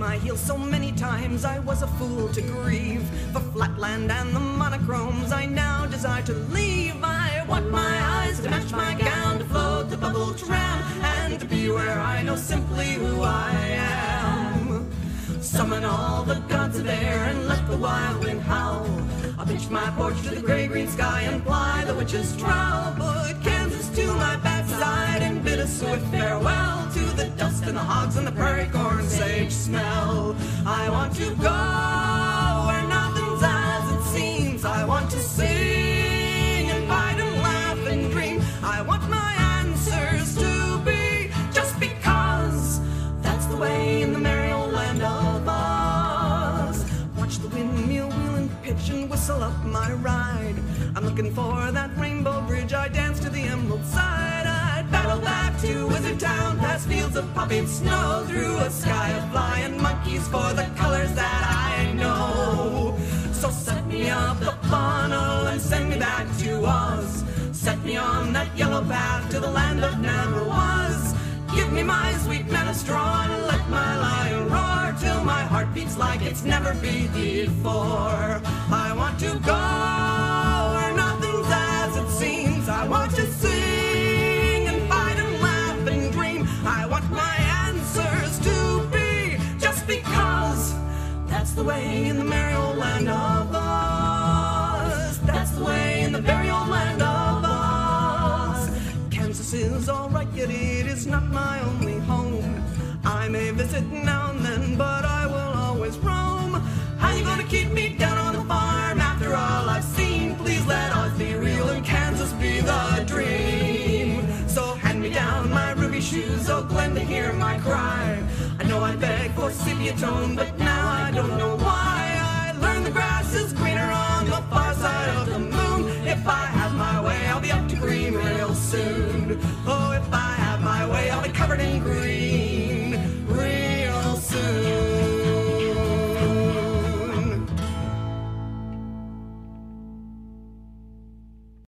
my heels so many times I was a fool to grieve. For flatland and the monochromes I now desire to leave. I want my eyes to match my gown, to float the bubble tram, and to be where I know simply who I am. Summon all the gods of air and let the wild wind howl. I'll pitch my porch to the gray-green sky and ply the witch's trowel. Swift farewell to the dust and the hogs and the prairie corn sage smell. I want to go where nothing's as it seems. I want to sing and fight and laugh and dream. I want my answers to be just because that's the way in the merry old land of Oz. Watch the windmill wheel and pitch and whistle up my ride. I'm looking for that rainbow bridge. I dance to the emerald side. I'd back to Wizard Town, past fields of popping snow, through a sky of flying monkeys for the colors that I know. So set me up the funnel and send me back to Oz. Set me on that yellow path to the land that never was. Give me my sweet minestrone and let my lion roar till my heart beats like it's never beat before. I want to go that's the way in the merry old land of Oz. That's the way in the very old land of Oz. Kansas is alright, yet it is not my only home. I may visit now and then, but I will always roam. How you gonna keep me down on the farm after all I've seen? Please let Oz be real and Kansas be the dream. So hand me down my ruby shoes, oh Glinda, hear my cry. I know I beg for sepia tone, but now I don't know why I learned the grass is greener on the far side of the moon. If I have my way, I'll be up to green real soon. Oh,